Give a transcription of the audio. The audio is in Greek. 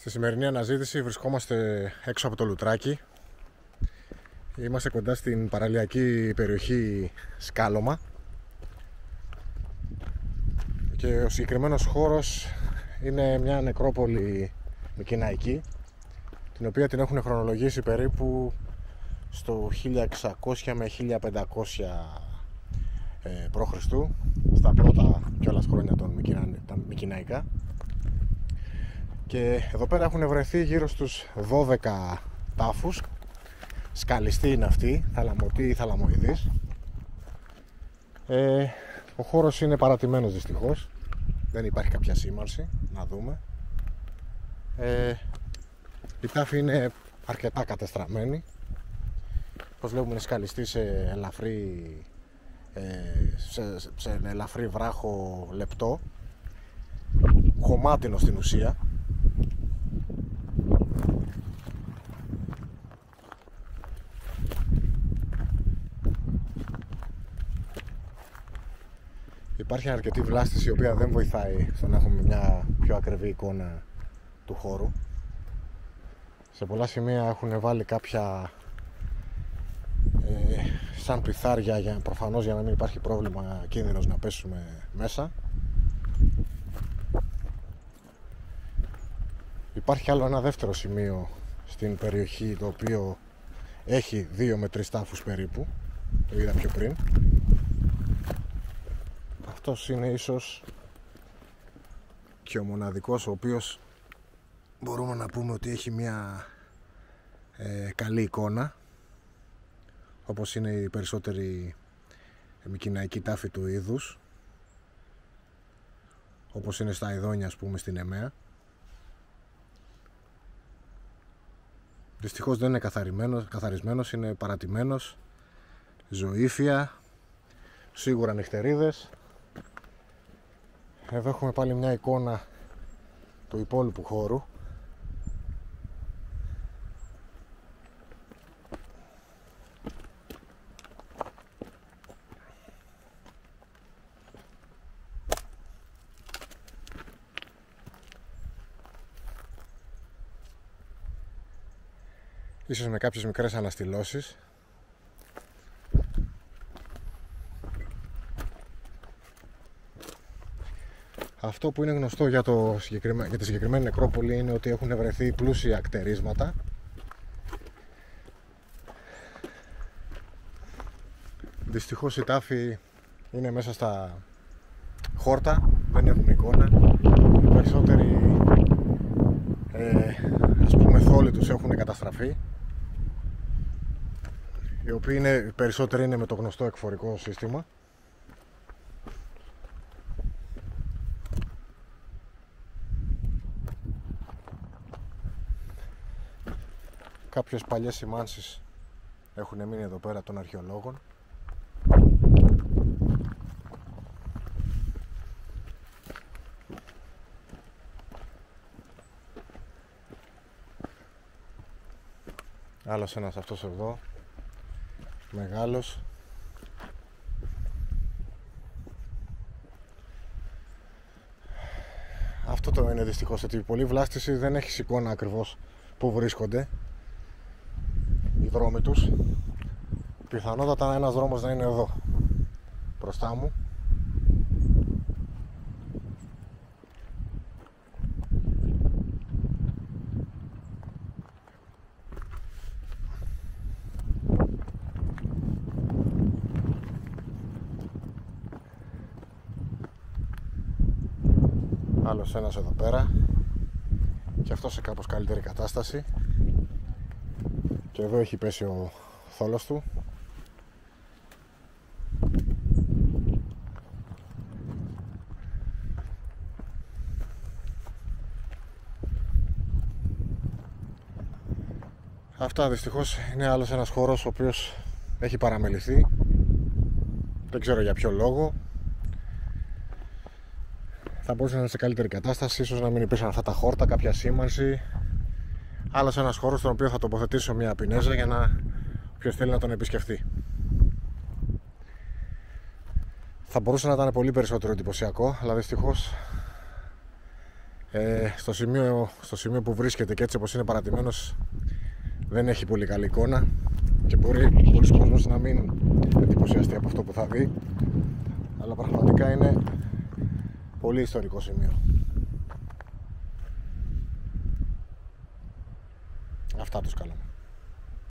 Στη σημερινή αναζήτηση βρισκόμαστε έξω από το Λουτράκι. Είμαστε κοντά στην παραλιακή περιοχή Σκάλωμα και ο συγκεκριμένος χώρος είναι μια νεκρόπολη μικυναϊκή την οποία την έχουν χρονολογήσει περίπου στο 1600 με 1500 ε, π.Χ. στα πρώτα κιόλας χρόνια των Μικυναϊκά και εδώ πέρα έχουν βρεθεί γύρω στους 12 τάφους. Σκαλιστοί είναι αυτοί, θαλαμωτοί ή θαλαμοειδείς ε, ο χώρος είναι παρατημένος δυστυχώς. Δεν υπάρχει κάποια σήμανση να δούμε. Ε, η τάφη είναι αρκετά κατεστραμμένη. Όπως βλέπουμε είναι σκαλιστή σε ελαφρύ ε, σε, σε ελαφρύ βράχο λεπτό. Χωμάτινο στην ουσία Υπάρχει αρκετή βλάστηση η οποία δεν βοηθάει στο να έχουμε μια πιο ακριβή εικόνα του χώρου. Σε πολλά σημεία έχουν βάλει κάποια ε, σαν πυθάρια για, προφανώς για να μην υπάρχει πρόβλημα κίνδυνος να πέσουμε μέσα. Υπάρχει άλλο ένα δεύτερο σημείο στην περιοχή το οποίο έχει δύο με τρεις τάφους περίπου το είδα πιο πριν αυτός είναι ίσως και ο μοναδικός ο οποίος μπορούμε να πούμε ότι έχει μια ε, καλή εικόνα όπως είναι η περισσότερη μικυναϊκή τάφη του είδους όπως είναι στα ειδόνια ας πούμε στην ΕΜΕΑ. Δυστυχώς δεν είναι καθαρισμένος, καθαρισμένος είναι παρατημένος ζωήφια σίγουρα νυχτερίδες εδώ έχουμε πάλι μια εικόνα του υπόλοιπου χώρου. Ίσως με κάποιες μικρές αναστηλώσεις Αυτό που είναι γνωστό για, το για τη συγκεκριμένη νεκρόπολη είναι ότι έχουν βρεθεί πλούσια ακτερίσματα Δυστυχώς η τάφη είναι μέσα στα χόρτα, δεν έχουμε εικόνα. Οι περισσότεροι ε, ας πούμε θόλοι τους έχουν καταστραφεί οι οποίοι είναι, περισσότεροι είναι με το γνωστό εκφορικό σύστημα κάποιες παλιές σημάνσεις έχουν μείνει εδώ πέρα των αρχαιολόγων. Άλλος ένας αυτός εδώ μεγάλος. Αυτό το είναι δυστυχώς ότι η πολλή βλάστηση δεν έχει εικόνα ακριβώς που βρίσκονται δρόμοι τους. Πιθανότατα ένας δρόμος να είναι εδώ μπροστά μου. Άλλος ένας εδώ πέρα. Και αυτός σε κάπως καλύτερη κατάσταση και εδώ έχει πέσει ο θόλος του. Αυτά δυστυχώς είναι άλλος ένας χώρος ο οποίος έχει παραμεληθεί. Δεν ξέρω για ποιο λόγο. Θα μπορούσε να είναι σε καλύτερη κατάσταση ίσως να μην υπήρχαν αυτά τα χόρτα, κάποια σήμανση άλλος ένας χώρος στον οποίο θα τοποθετήσω μια πινέζα για να ποιος θέλει να τον επισκεφτεί. Θα μπορούσε να ήταν πολύ περισσότερο εντυπωσιακό αλλά δυστυχώς Ε, στο, σημείο, στο σημείο που βρίσκεται και έτσι όπως είναι παρατημένος δεν έχει πολύ καλή εικόνα και μπορεί πολλοί κόσμος να μην εντυπωσιαστεί από αυτό που θα δει. Αλλά πραγματικά είναι πολύ ιστορικό σημείο αυτά τους καλούμε